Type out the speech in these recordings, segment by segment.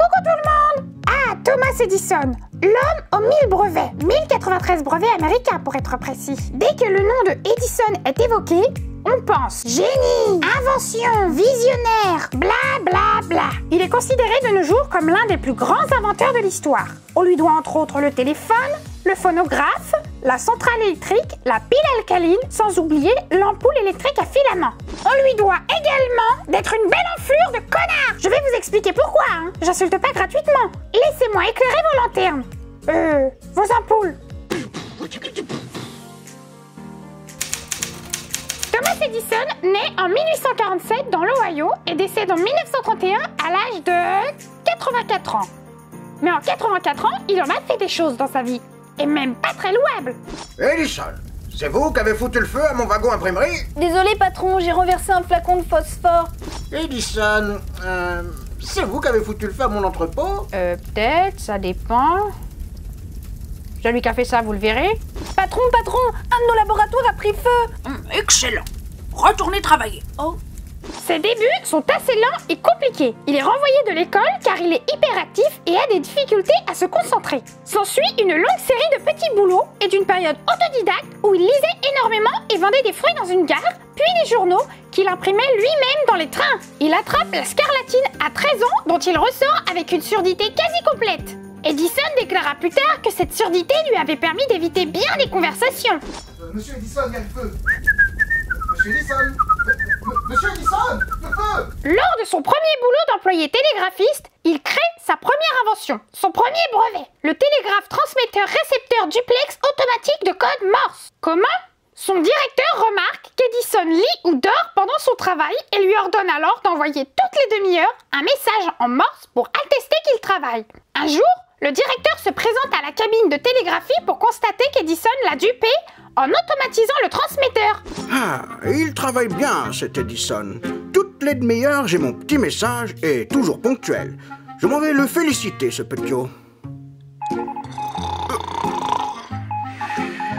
Coucou tout le monde Ah, Thomas Edison, l'homme aux 1000 brevets, 1093 brevets américains pour être précis. Dès que le nom de Edison est évoqué, on pense génie, invention, visionnaire, bla bla bla. Il est considéré de nos jours comme l'un des plus grands inventeurs de l'histoire. On lui doit entre autres le téléphone, le phonographe, la centrale électrique, la pile alcaline, sans oublier l'ampoule électrique à filament. On lui doit également d'être une belle enflure de connard. Je vais vous expliquer pourquoi, hein. J'insulte pas gratuitement. Laissez-moi éclairer vos lanternes. Euh, vos ampoules. Thomas Edison naît en 1847 dans l'Ohio et décède en 1931 à l'âge de 84 ans. Mais en 84 ans, il en a fait des choses dans sa vie. Et même pas très louables. Edison, c'est vous qui avez foutu le feu à mon wagon imprimerie? Désolé patron, j'ai renversé un flacon de phosphore. Edison, euh, c'est vous qui avez foutu le feu à mon entrepôt? Euh, peut-être, ça dépend. Celui qui a fait ça, vous le verrez. Patron, patron, un de nos laboratoires a pris feu. Hum, excellent. Retournez travailler. Oh, Ses débuts sont assez lents et compliqués. Il est renvoyé de l'école car il est hyperactif et a des difficultés à se concentrer. S'ensuit une longue série de petits boulots et d'une période autodidacte où il lisait énormément et vendait des fruits dans une gare, puis des journaux qu'il imprimait lui-même dans les trains. Il attrape la scarlatine à 13 ans dont il ressort avec une surdité quasi complète. Edison déclara plus tard que cette surdité lui avait permis d'éviter bien des conversations. Euh, Monsieur Edison, il y a le feu. Monsieur Edison Monsieur Edison Le feu Lors de son premier boulot d'employé télégraphiste, il crée sa première invention, son premier brevet, le télégraphe transmetteur-récepteur duplex automatique de code Morse. Comment? Son directeur remarque qu'Edison lit ou dort pendant son travail et lui ordonne alors d'envoyer toutes les demi-heures un message en Morse pour attester qu'il travaille. Un jour, le directeur se présente à la cabine de télégraphie pour constater qu'Edison l'a dupé en automatisant le transmetteur. Ah, il travaille bien, cet Edison. Toutes les demi-heures, j'ai mon petit message et toujours ponctuel. Je m'en vais le féliciter, ce petit haut.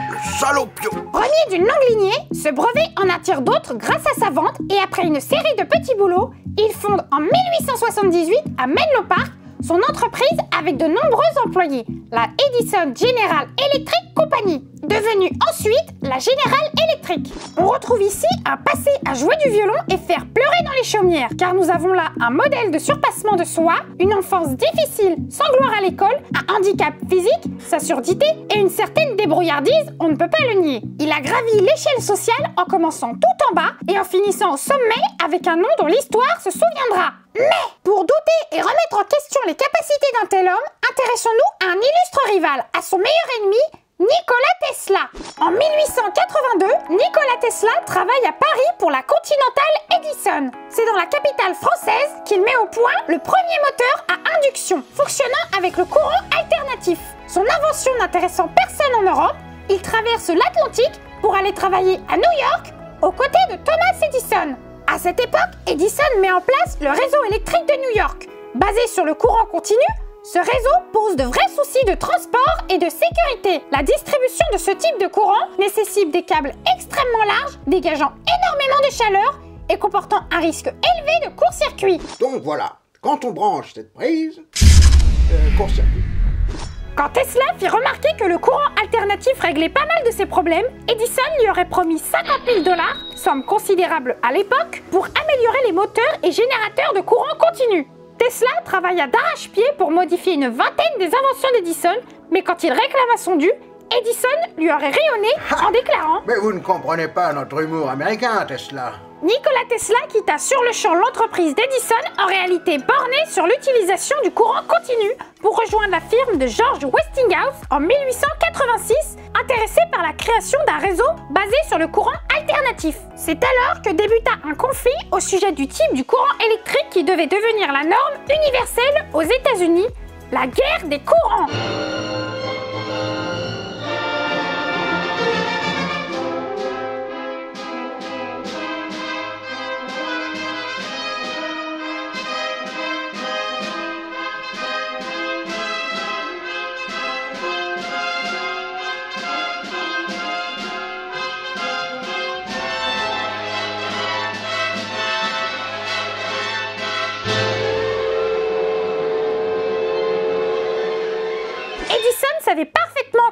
Le salopio Premier d'une longue lignée, ce brevet en attire d'autres grâce à sa vente et après une série de petits boulots, il fonde en 1878 à Menlo Park son entreprise avec de nombreux employés, la Edison General Electric Company, devenue ensuite la General Electric. On retrouve ici un passé à jouer du violon et faire pleurer dans les chaumières, car nous avons là un modèle de surpassement de soi, une enfance difficile sans gloire à l'école, un handicap physique, sa surdité et une certaine débrouillardise, on ne peut pas le nier. Il a gravi l'échelle sociale en commençant tout en bas et en finissant au sommet avec un nom dont l'histoire se souviendra. Mais, pour douter et remettre en question les capacités d'un tel homme, intéressons-nous à un illustre rival, à son meilleur ennemi, Nikola Tesla. En 1882, Nikola Tesla travaille à Paris pour la Continental Edison. C'est dans la capitale française qu'il met au point le premier moteur à induction, fonctionnant avec le courant alternatif. Son invention n'intéressant personne en Europe, il traverse l'Atlantique pour aller travailler à New York cette époque, Edison met en place le réseau électrique de New York. Basé sur le courant continu, ce réseau pose de vrais soucis de transport et de sécurité. La distribution de ce type de courant nécessite des câbles extrêmement larges, dégageant énormément de chaleur et comportant un risque élevé de court-circuit. Donc voilà, quand on branche cette prise, euh, court-circuit. Quand Tesla fit remarquer que le courant alternatif réglait pas mal de ses problèmes, Edison lui aurait promis 50 000 dollars, somme considérable à l'époque, pour améliorer les moteurs et générateurs de courant continu. Tesla travailla d'arrache-pied pour modifier une vingtaine des inventions d'Edison, mais quand il réclama son dû, Edison lui aurait rayonné en déclarant Mais vous ne comprenez pas notre humour américain, Tesla. Nikola Tesla quitta sur le champ l'entreprise d'Edison, en réalité bornée sur l'utilisation du courant continu, pour rejoindre la firme de George Westinghouse en 1886, intéressé par la création d'un réseau basé sur le courant alternatif. C'est alors que débuta un conflit au sujet du type du courant électrique qui devait devenir la norme universelle aux États-Unis, la guerre des courants.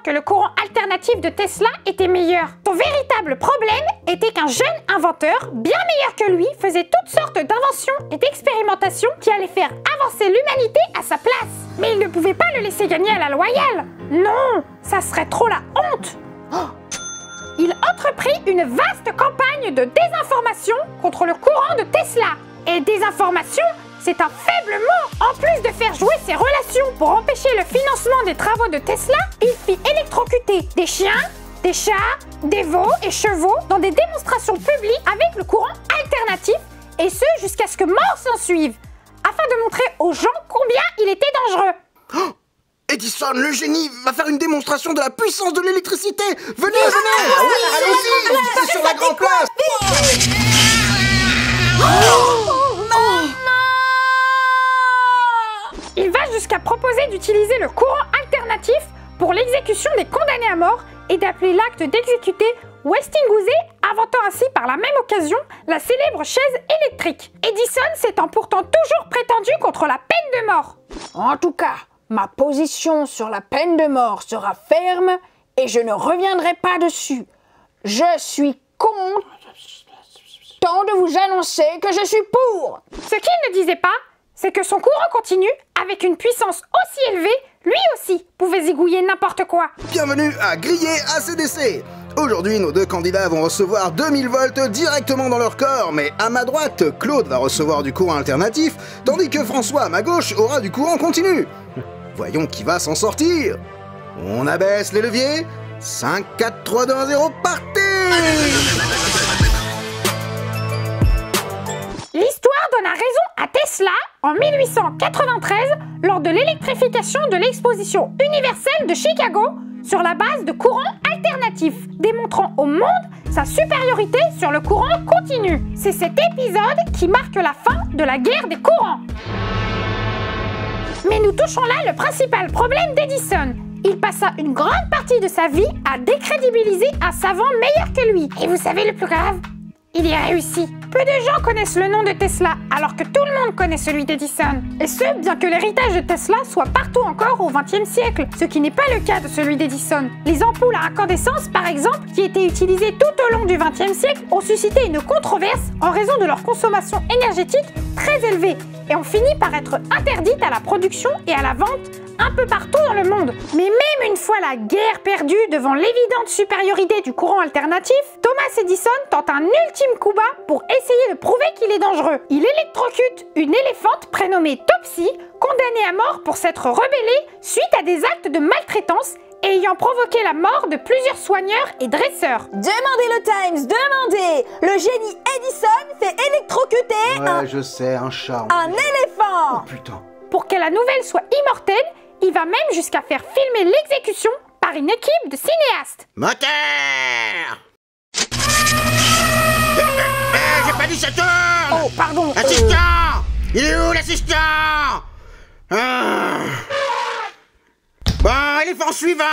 Que le courant alternatif de Tesla était meilleur. Son véritable problème était qu'un jeune inventeur, bien meilleur que lui, faisait toutes sortes d'inventions et d'expérimentations qui allaient faire avancer l'humanité à sa place. Mais il ne pouvait pas le laisser gagner à la loyale. Non, ça serait trop la honte. Oh. Il entreprit une vaste campagne de désinformation contre le courant de Tesla. Et désinformation, c'est un faible mot En plus de faire jouer ses relations pour empêcher le financement des travaux de Tesla, il fit électrocuter des chiens, des chats, des veaux et chevaux dans des démonstrations publiques avec le courant alternatif, et ce jusqu'à ce que mort s'en suive, afin de montrer aux gens combien il était dangereux. Oh Edison, le génie, va faire une démonstration de la puissance de l'électricité. Venez, venez. Ah oui, allez-y C'est sur la grande place jusqu'à proposer d'utiliser le courant alternatif pour l'exécution des condamnés à mort et d'appeler l'acte d'exécuter Westinghouse, inventant ainsi par la même occasion la célèbre chaise électrique. Edison s'étant pourtant toujours prétendu contre la peine de mort. En tout cas, ma position sur la peine de mort sera ferme et je ne reviendrai pas dessus. Je suis contre tant de vous annoncer que je suis pour. Ce qu'il ne disait pas, c'est que son courant continu, avec une puissance aussi élevée, lui aussi pouvait zigouiller n'importe quoi. Bienvenue à Griller ACDC Aujourd'hui, nos deux candidats vont recevoir 2000 volts directement dans leur corps, mais à ma droite, Claude va recevoir du courant alternatif, tandis que François, à ma gauche, aura du courant continu. Voyons qui va s'en sortir. On abaisse les leviers. 5, 4, 3, 2, 1, 0, partez L'histoire donna raison à Tesla en 1893 lors de l'électrification de l'exposition universelle de Chicago sur la base de courants alternatifs, démontrant au monde sa supériorité sur le courant continu. C'est cet épisode qui marque la fin de la guerre des courants. Mais nous touchons là le principal problème d'Edison. Il passa une grande partie de sa vie à décrédibiliser un savant meilleur que lui. Et vous savez le plus grave? Il y a réussi. Peu de gens connaissent le nom de Tesla, alors que tout le monde connaît celui d'Edison. Et ce, bien que l'héritage de Tesla soit partout encore au XXe siècle, ce qui n'est pas le cas de celui d'Edison. Les ampoules à incandescence, par exemple, qui étaient utilisées tout au long du XXe siècle, ont suscité une controverse en raison de leur consommation énergétique très élevée et ont fini par être interdites à la production et à la vente un peu partout dans le monde. Mais même une fois la guerre perdue devant l'évidente supériorité du courant alternatif, Thomas Edison tente un ultime coup bas pour essayer de prouver qu'il est dangereux. Il électrocute une éléphante prénommée Topsy, condamnée à mort pour s'être rebellée suite à des actes de maltraitance et ayant provoqué la mort de plusieurs soigneurs et dresseurs. Demandez le Times, demandez Le génie Edison fait électrocuter un, Ouais, je sais, un chat. un éléphant Putain. Pour que la nouvelle soit immortelle, il va même jusqu'à faire filmer l'exécution par une équipe de cinéastes. Moteur J'ai pas dit ça tourne Oh, pardon. euh, Assistant Il est où l'assistant? Ah. Bon, éléphant suivant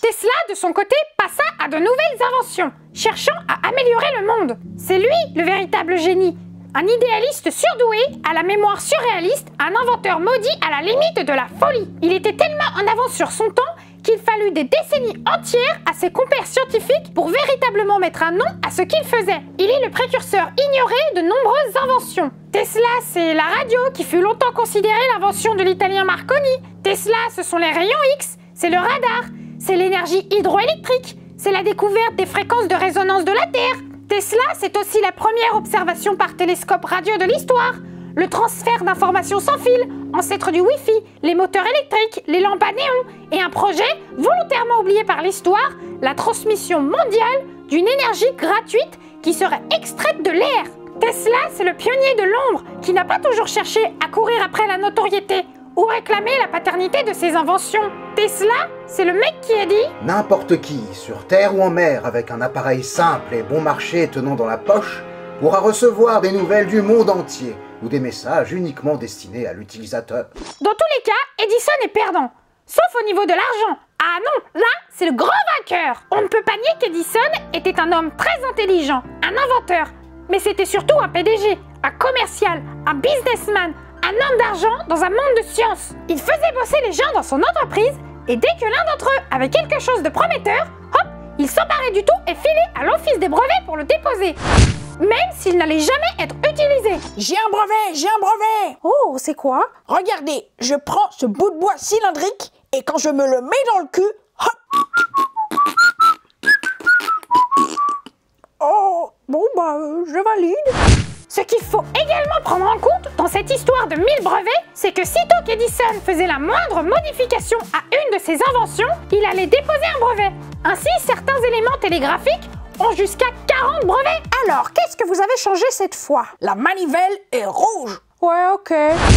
Tesla, de son côté, passa à de nouvelles inventions, cherchant à améliorer le monde. C'est lui le véritable génie. Un idéaliste surdoué, à la mémoire surréaliste, un inventeur maudit à la limite de la folie. Il était tellement en avance sur son temps qu'il fallut des décennies entières à ses compères scientifiques pour véritablement mettre un nom à ce qu'il faisait. Il est le précurseur ignoré de nombreuses inventions. Tesla, c'est la radio qui fut longtemps considérée l'invention de l'italien Marconi. Tesla, ce sont les rayons X, c'est le radar, c'est l'énergie hydroélectrique, c'est la découverte des fréquences de résonance de la Terre. Tesla, c'est aussi la première observation par télescope radio de l'histoire, le transfert d'informations sans fil, ancêtre du Wi-Fi, les moteurs électriques, les lampes à néon, et un projet volontairement oublié par l'histoire, la transmission mondiale d'une énergie gratuite qui serait extraite de l'air. Tesla, c'est le pionnier de l'ombre qui n'a pas toujours cherché à courir après la notoriété ou réclamer la paternité de ses inventions. Tesla, c'est le mec qui a dit? N'importe qui, sur terre ou en mer, avec un appareil simple et bon marché tenant dans la poche, pourra recevoir des nouvelles du monde entier ou des messages uniquement destinés à l'utilisateur. Dans tous les cas, Edison est perdant. Sauf au niveau de l'argent. Ah non, là, c'est le grand vainqueur. On ne peut pas nier qu'Edison était un homme très intelligent, un inventeur. Mais c'était surtout un PDG, un commercial, un businessman, un homme d'argent dans un monde de science. Il faisait bosser les gens dans son entreprise Et dès que l'un d'entre eux avait quelque chose de prometteur, hop, il s'emparait du tout et filait à l'office des brevets pour le déposer. Même s'il n'allait jamais être utilisé. J'ai un brevet, j'ai un brevet Oh, c'est quoi? Regardez, je prends ce bout de bois cylindrique et quand je me le mets dans le cul, hop Oh, bon bah, euh, je valide. Ce qu'il faut également prendre en compte dans cette histoire de 1000 brevets, c'est que sitôt qu'Edison faisait la moindre modification à une de ses inventions, il allait déposer un brevet. Ainsi, certains éléments télégraphiques ont jusqu'à 40 brevets. Alors, qu'est-ce que vous avez changé cette fois? La manivelle est rouge Ouais, ok,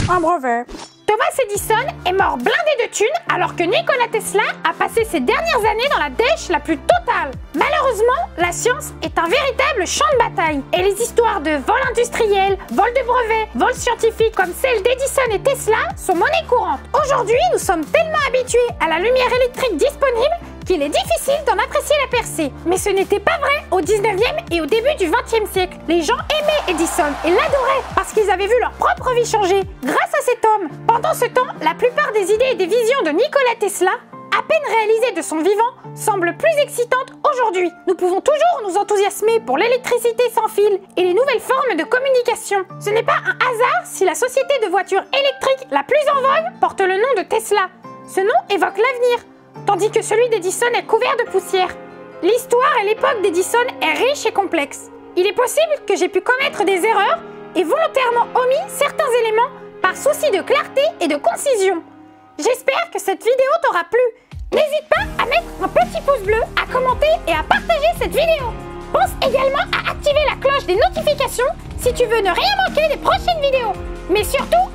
un brevet. Thomas Edison est mort blindé de thunes alors que Nikola Tesla a passé ses dernières années dans la dèche la plus totale. Malheureusement, la science est un véritable champ de bataille et les histoires de vol industriel, vol de brevets, vol scientifiques comme celle d'Edison et Tesla sont monnaie courante. Aujourd'hui, nous sommes tellement habitués à la lumière électrique disponible qu'il est difficile d'en apprécier la percée. Mais ce n'était pas vrai au 19e et au début du 20e siècle. Les gens aimaient Edison et l'adoraient parce qu'ils avaient vu leur propre vie changer grâce à cet homme. Pendant ce temps, la plupart des idées et des visions de Nikola Tesla, à peine réalisées de son vivant, semblent plus excitantes aujourd'hui. Nous pouvons toujours nous enthousiasmer pour l'électricité sans fil et les nouvelles formes de communication. Ce n'est pas un hasard si la société de voitures électriques la plus en vogue porte le nom de Tesla. Ce nom évoque l'avenir, tandis que celui d'Edison est couvert de poussière. L'histoire et l'époque d'Edison est riche et complexe. Il est possible que j'ai pu commettre des erreurs et volontairement omis certains éléments par souci de clarté et de concision. J'espère que cette vidéo t'aura plu. N'hésite pas à mettre un petit pouce bleu, à commenter et à partager cette vidéo. Pense également à activer la cloche des notifications si tu veux ne rien manquer des prochaines vidéos. Mais surtout,